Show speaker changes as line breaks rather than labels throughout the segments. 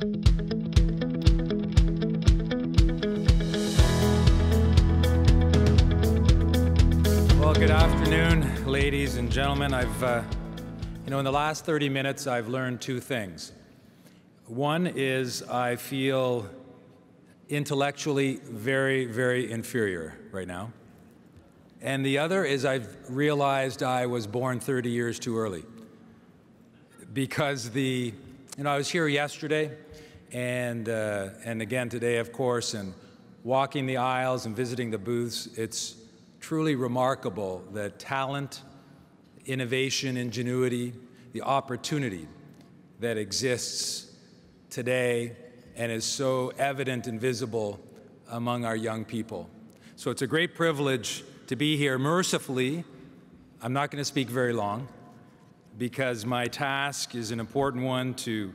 Well, good afternoon, ladies and gentlemen. I've, uh, you know, in the last 30 minutes, I've learned two things. One is I feel intellectually very, very inferior right now. And the other is I've realized I was born 30 years too early. Because the, you know, I was here yesterday and, uh, and again today, of course, and walking the aisles and visiting the booths. It's truly remarkable the talent, innovation, ingenuity, the opportunity that exists today and is so evident and visible among our young people. So it's a great privilege to be here. Mercifully, I'm not going to speak very long because my task is an important one to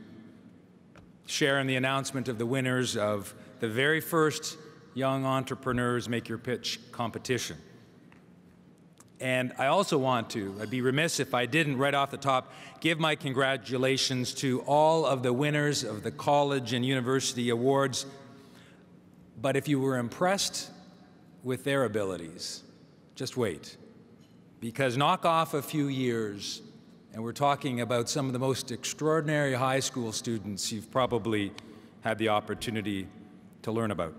share in the announcement of the winners of the very first Young Entrepreneurs Make Your Pitch competition. And I also want to, I'd be remiss if I didn't, right off the top, give my congratulations to all of the winners of the college and university awards. But if you were impressed with their abilities, just wait. Because knock off a few years, and we're talking about some of the most extraordinary high school students you've probably had the opportunity to learn about.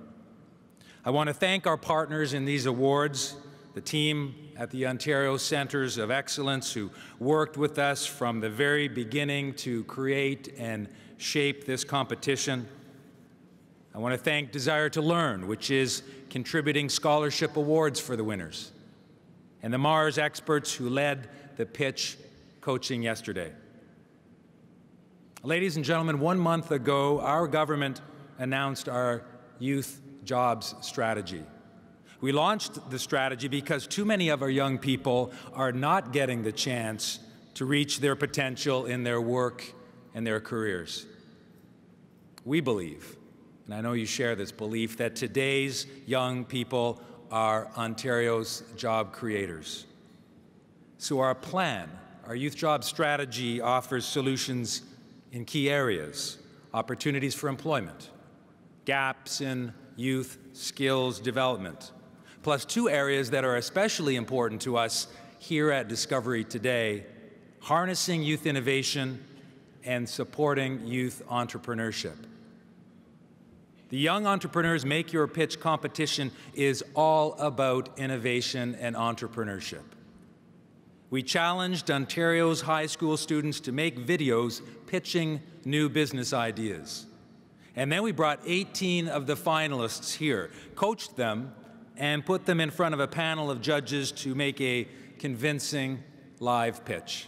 I want to thank our partners in these awards, the team at the Ontario Centres of Excellence who worked with us from the very beginning to create and shape this competition. I want to thank Desire2Learn, which is contributing scholarship awards for the winners and the Mars experts who led the pitch coaching yesterday. Ladies and gentlemen, one month ago, our government announced our youth jobs strategy. We launched the strategy because too many of our young people are not getting the chance to reach their potential in their work and their careers. We believe, and I know you share this belief, that today's young people are Ontario's job creators. So our plan, our youth job strategy offers solutions in key areas, opportunities for employment, gaps in youth skills development, plus two areas that are especially important to us here at Discovery today, harnessing youth innovation and supporting youth entrepreneurship. The Young Entrepreneurs Make Your Pitch competition is all about innovation and entrepreneurship. We challenged Ontario's high school students to make videos pitching new business ideas. And then we brought 18 of the finalists here, coached them, and put them in front of a panel of judges to make a convincing live pitch.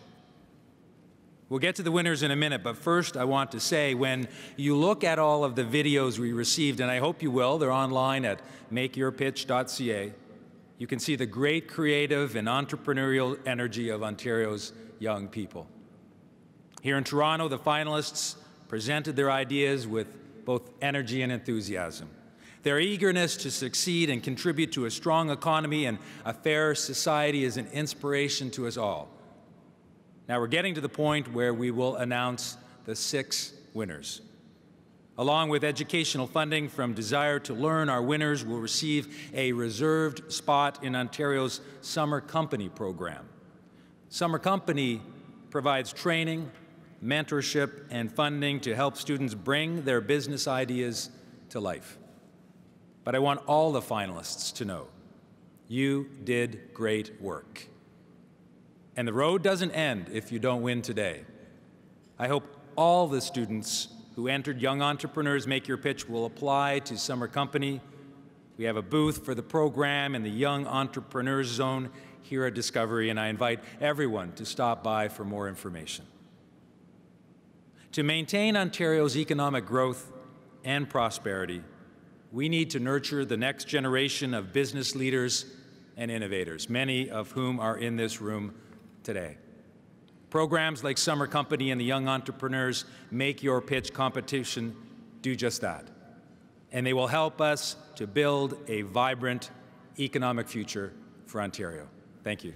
We'll get to the winners in a minute, but first I want to say when you look at all of the videos we received, and I hope you will, they're online at makeyourpitch.ca, you can see the great creative and entrepreneurial energy of Ontario's young people. Here in Toronto, the finalists presented their ideas with both energy and enthusiasm. Their eagerness to succeed and contribute to a strong economy and a fair society is an inspiration to us all. Now we're getting to the point where we will announce the six winners. Along with educational funding from Desire2Learn, our winners will receive a reserved spot in Ontario's Summer Company program. Summer Company provides training, mentorship, and funding to help students bring their business ideas to life. But I want all the finalists to know you did great work. And the road doesn't end if you don't win today. I hope all the students who entered Young Entrepreneurs Make Your Pitch will apply to Summer Company. We have a booth for the program in the Young Entrepreneurs Zone here at Discovery, and I invite everyone to stop by for more information. To maintain Ontario's economic growth and prosperity, we need to nurture the next generation of business leaders and innovators, many of whom are in this room today. Programs like Summer Company and the Young Entrepreneurs Make Your Pitch competition do just that. And they will help us to build a vibrant economic future for Ontario. Thank you.